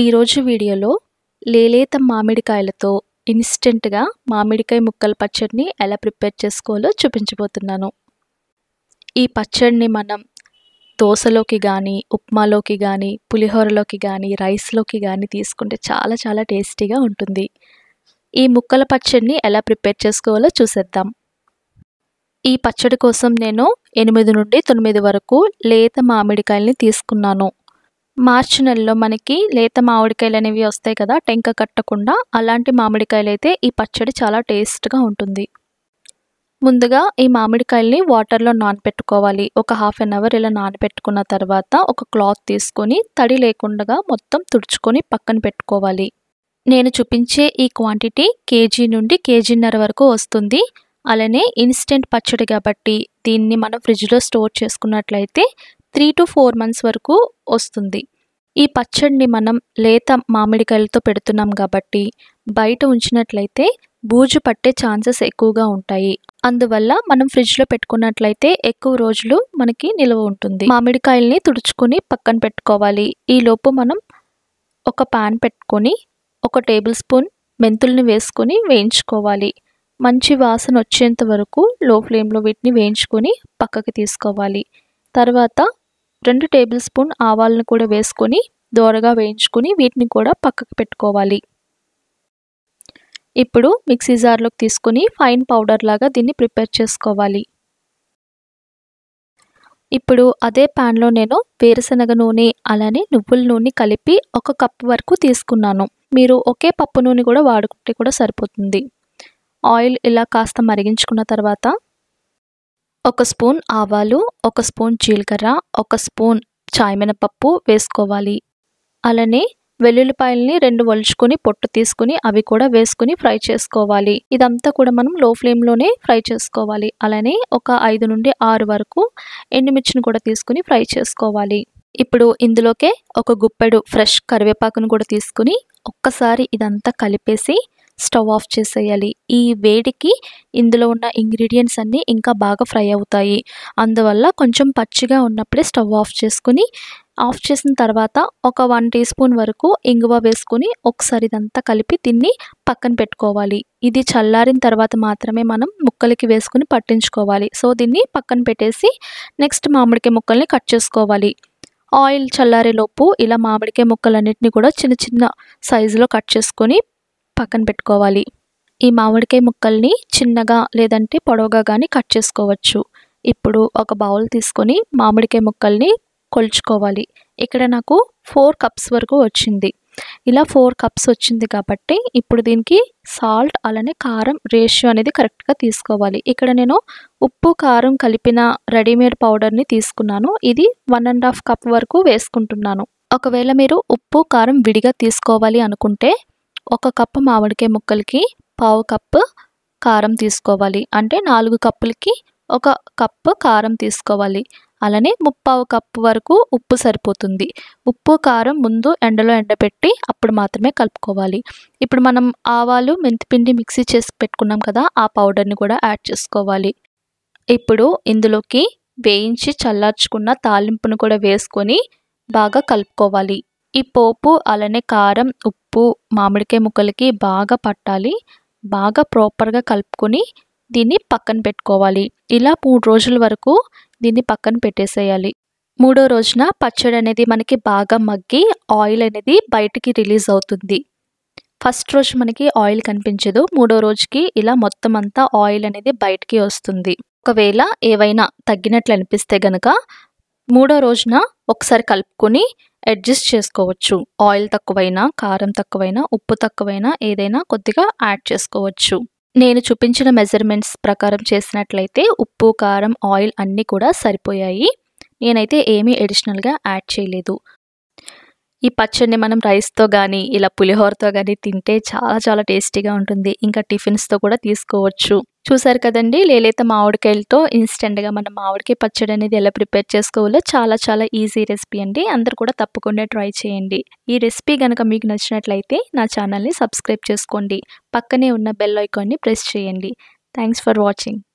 ఈరోజు వీడియోలో లేలేత మామిడికాయలతో ఇన్స్టెంట్గా మామిడికాయ ముక్కల పచ్చడిని ఎలా ప్రిపేర్ చేసుకోవాలో చూపించబోతున్నాను. ఈ పచ్చడిని మనం దోశలోకి కానీ ఉప్మాలోకి కానీ పులిహోరలోకి కానీ రైస్లోకి కానీ తీసుకుంటే చాలా చాలా టేస్టీగా ఉంటుంది. ఈ ముక్కల పచ్చడిని ఎలా ప్రిపేర్ చేసుకోవాలో చూసేద్దాం. ఈ పచ్చడి కోసం నేను ఎనిమిది నుండి తొమ్మిది వరకు లేత మామిడికాయల్ని తీసుకున్నాను. మార్చి నెలలో మనకి లేత మామిడికాయలు అనేవి వస్తాయి కదా టెంక కట్టకుండా అలాంటి మామిడికాయలు అయితే ఈ పచ్చడి చాలా టేస్ట్గా ఉంటుంది. ముందుగా ఈ మామిడికాయల్ని వాటర్లో నానబెట్టుకోవాలి ఒక హాఫ్ అన్ అవర్ ఇలా నానబెట్టుకున్న తర్వాత ఒక క్లాత్ తీసుకొని తడి లేకుండా మొత్తం తుడుచుకొని పక్కన పెట్టుకోవాలి. నేను చూపించే ఈ క్వాంటిటీ కేజీ నుండి కేజీన్నర వరకు వస్తుంది. అలానే ఇన్స్టెంట్ పచ్చడి కాబట్టి దీన్ని మనం ఫ్రిడ్జ్లో స్టోర్ చేసుకున్నట్లయితే త్రీ టు ఫోర్ మంత్స్ వరకు వస్తుంది. ఈ పచ్చడిని మనం లేత మామిడికాయలతో పెడుతున్నాం కాబట్టి బయట ఉంచినట్లయితే బూజు పట్టే ఛాన్సెస్ ఎక్కువగా ఉంటాయి. అందువల్ల మనం ఫ్రిడ్జ్లో పెట్టుకున్నట్లయితే ఎక్కువ రోజులు మనకి నిల్వ ఉంటుంది. మామిడికాయల్ని తుడుచుకొని పక్కన పెట్టుకోవాలి. ఈ లోపు మనం ఒక పాన్ పెట్టుకొని ఒక టేబుల్ స్పూన్ మెంతుల్ని వేసుకొని వేయించుకోవాలి. మంచి వాసన వచ్చేంత వరకు లో ఫ్లేమ్లో వీటిని వేయించుకొని పక్కకి తీసుకోవాలి. తర్వాత రెండు టేబుల్ స్పూన్ ఆవాలను కూడా వేసుకొని దోరగా వేయించుకొని వీటిని కూడా పక్కకు పెట్టుకోవాలి. ఇప్పుడు మిక్సీ జార్లోకి తీసుకొని ఫైన్ పౌడర్ లాగా దీన్ని ప్రిపేర్ చేసుకోవాలి. ఇప్పుడు అదే ప్యాన్లో నేను వేరుశనగ నూనె అలానే నువ్వుల నూనె కలిపి ఒక కప్ వరకు తీసుకున్నాను. మీరు ఒకే పప్పు నూనె కూడా వాడుకుంటే కూడా సరిపోతుంది. ఆయిల్ ఇలా కాస్త మరిగించుకున్న తర్వాత ఒక స్పూన్ ఆవాలు ఒక స్పూన్ జీలకర్ర ఒక స్పూన్ చాయ్ మినపప్పు వేసుకోవాలి. అలానే వెల్లుల్లిపాయల్ని రెండు వలుచుకొని పొట్టు తీసుకుని అవి కూడా వేసుకుని ఫ్రై చేసుకోవాలి. ఇదంతా కూడా మనం లో ఫ్లేమ్లోనే ఫ్రై చేసుకోవాలి. అలానే ఒక ఐదు నుండి ఆరు వరకు ఎండుమిర్చిని కూడా తీసుకుని ఫ్రై చేసుకోవాలి. ఇప్పుడు ఇందులోకే ఒక గుప్పెడు ఫ్రెష్ కరివేపాకును కూడా తీసుకుని ఒక్కసారి ఇదంతా కలిపేసి స్టవ్ ఆఫ్ చేసేయాలి. ఈ వేడికి ఇందులో ఉన్న ఇంగ్రీడియంట్స్ అన్నీ ఇంకా బాగా ఫ్రై అవుతాయి. అందువల్ల కొంచెం పచ్చిగా ఉన్నప్పుడే స్టవ్ ఆఫ్ చేసుకుని ఆఫ్ చేసిన తర్వాత ఒక వన్ టీ స్పూన్ వరకు ఇంగువ వేసుకుని ఒకసారి ఇదంతా కలిపి దీన్ని పక్కన పెట్టుకోవాలి. ఇది చల్లారిన తర్వాత మాత్రమే మనం ముక్కలకి వేసుకుని పట్టించుకోవాలి. సో దీన్ని పక్కన పెట్టేసి నెక్స్ట్ మామిడికాయ ముక్కల్ని కట్ చేసుకోవాలి. ఆయిల్ చల్లారేలోపు ఇలా మామిడికాయ ముక్కలన్నింటినీ కూడా చిన్న చిన్న సైజులో కట్ చేసుకొని పక్కన పెట్టుకోవాలి. ఈ మామిడికాయ ముక్కల్ని చిన్నగా లేదంటే పొడవుగా కానీ కట్ చేసుకోవచ్చు. ఇప్పుడు ఒక బౌల్ తీసుకొని మామిడికాయ ముక్కల్ని కొలుచుకోవాలి. ఇక్కడ నాకు ఫోర్ కప్స్ వరకు వచ్చింది. ఇలా ఫోర్ కప్స్ వచ్చింది కాబట్టి ఇప్పుడు దీనికి సాల్ట్ అలానే కారం రేషియో అనేది కరెక్ట్గా తీసుకోవాలి. ఇక్కడ నేను ఉప్పు కారం కలిపిన రెడీమేడ్ పౌడర్ని తీసుకున్నాను. ఇది వన్ అండ్ హాఫ్ కప్ వరకు వేసుకుంటున్నాను. ఒకవేళ మీరు ఉప్పు కారం విడిగా తీసుకోవాలి అనుకుంటే ఒక కప్పు మామిడికాయ ముక్కలకి పావు కప్పు కారం తీసుకోవాలి. అంటే నాలుగు కప్పులకి ఒక కప్పు కారం తీసుకోవాలి. అలానే ముప్పావు కప్పు వరకు ఉప్పు సరిపోతుంది. ఉప్పు కారం ముందు ఎండలో ఎండబెట్టి అప్పుడు మాత్రమే కలుపుకోవాలి. ఇప్పుడు మనం ఆవాలు మెంతిపిండి మిక్సీ చేసి పెట్టుకున్నాం కదా ఆ పౌడర్ని కూడా యాడ్ చేసుకోవాలి. ఇప్పుడు ఇందులోకి వేయించి చల్లార్చుకున్న తాలింపును కూడా వేసుకొని బాగా కలుపుకోవాలి. ఈ పోపు అలానే కారం ఉప్పు మామిడికాయ ముక్కలకి బాగా పట్టాలి. బాగా ప్రాపర్గా కలుపుకొని దీన్ని పక్కన పెట్టుకోవాలి. ఇలా మూడు రోజుల వరకు దీన్ని పక్కన పెట్టేసేయాలి. మూడో రోజున పచ్చడి అనేది మనకి బాగా మగ్గి ఆయిల్ అనేది బయటికి రిలీజ్ అవుతుంది. ఫస్ట్ రోజు మనకి ఆయిల్ కనిపించదు. మూడో రోజుకి ఇలా మొత్తం అంతా ఆయిల్ అనేది బయటికి వస్తుంది. ఒకవేళ ఏవైనా తగ్గినట్లు అనిపిస్తే గనక మూడో రోజున ఒకసారి కలుపుకొని అడ్జస్ట్ చేసుకోవచ్చు. ఆయిల్ తక్కువైనా కారం తక్కువైనా ఉప్పు తక్కువైనా ఏదైనా కొద్దిగా యాడ్ చేసుకోవచ్చు. నేను చూపించిన మెజర్మెంట్స్ ప్రకారం చేసినట్లయితే ఉప్పు కారం ఆయిల్ అన్నీ కూడా సరిపోయాయి. నేనైతే ఏమీ అడిషనల్గా యాడ్ చేయలేదు. ఈ పచ్చడిని మనం రైస్తో కానీ ఇలా పులిహోరతో కానీ తింటే చాలా చాలా టేస్టీగా ఉంటుంది. ఇంకా టిఫిన్స్తో కూడా తీసుకోవచ్చు. చూసారు కదండి? లేలేత మామిడికాయలతో ఇన్స్టెంట్గా మనం మామిడికాయ పచ్చడి అనేది ఎలా ప్రిపేర్ చేసుకోవాలో చాలా చాలా ఈజీ రెసిపీ అండి. అందరు కూడా తప్పకుండా ట్రై చేయండి. ఈ రెసిపీ కనుక మీకు నచ్చినట్లయితే నా ఛానల్ని సబ్స్క్రైబ్ చేసుకోండి. పక్కనే ఉన్న బెల్ ఐకాన్ని ప్రెస్ చేయండి. Thanks for watching.